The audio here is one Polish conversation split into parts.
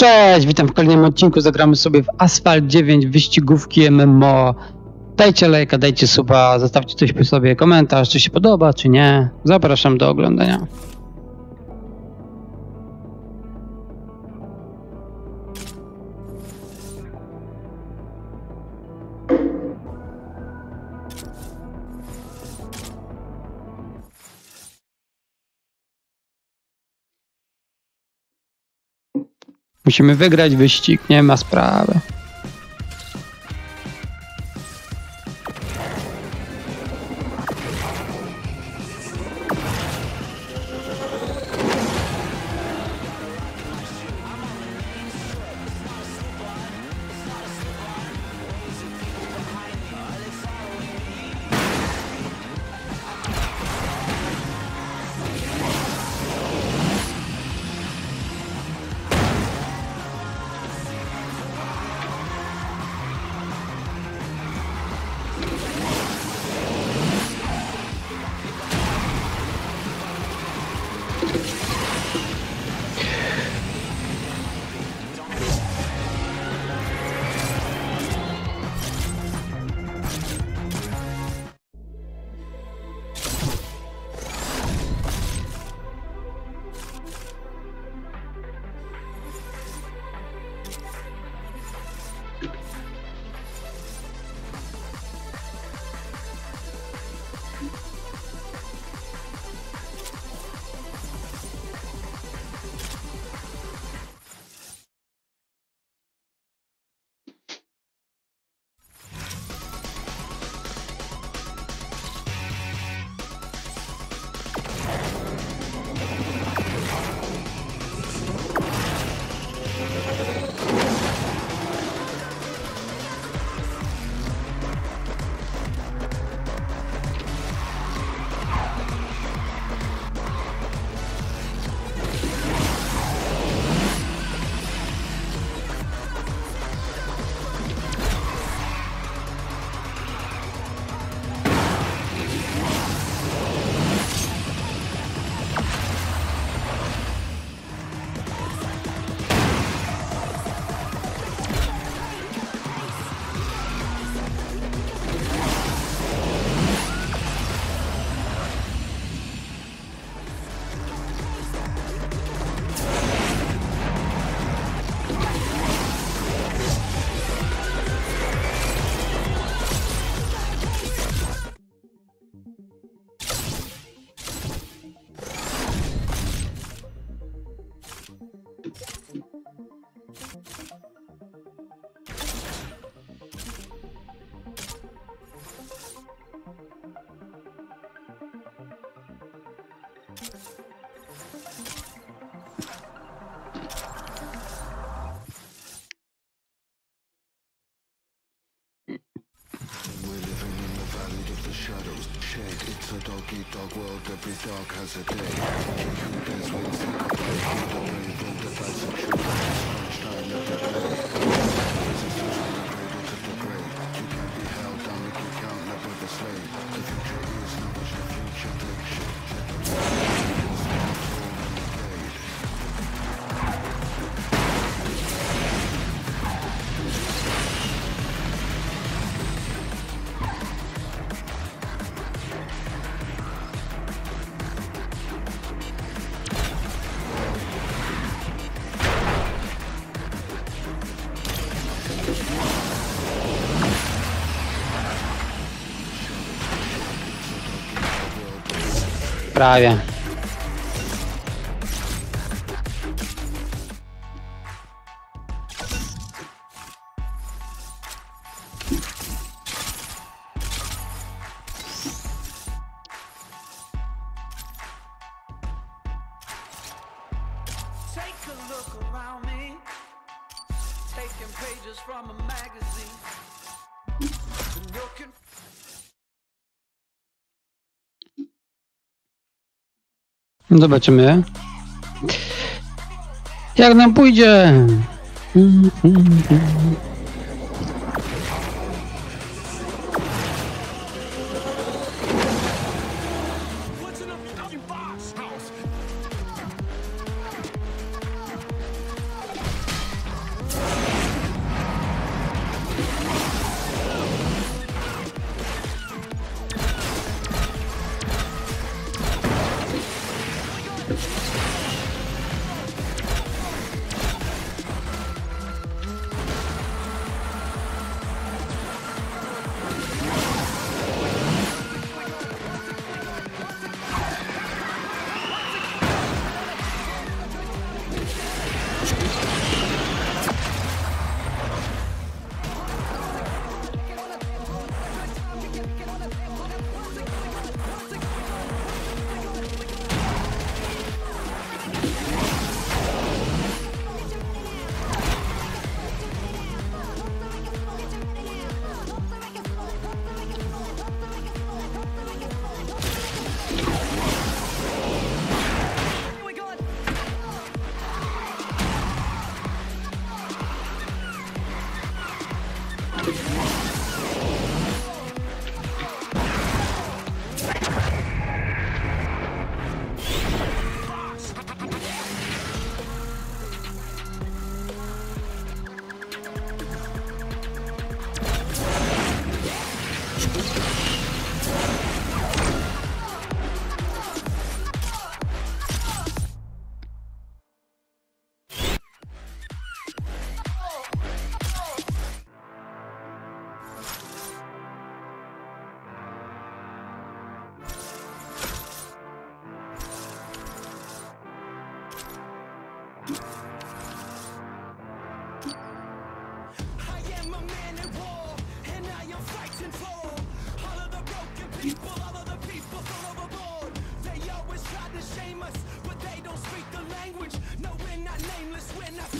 Cześć, witam w kolejnym odcinku. Zagramy sobie w Asphalt 9 wyścigówki MMO. Dajcie lajka, dajcie suba, zostawcie coś po sobie, komentarz, czy się podoba, czy nie. Zapraszam do oglądania. Musimy wygrać wyścig, nie ma sprawy. dark world, every dog has a day. You dance when you the truth. Australia. Zobaczymy. Jak nam pójdzie? People, all of the people overboard. They always try to shame us, but they don't speak the language. No, we're not nameless, we're not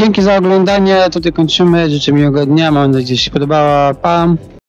Dzięki za oglądanie, tutaj kończymy. Życzę miłego dnia, mam nadzieję, że się podobała. Pa!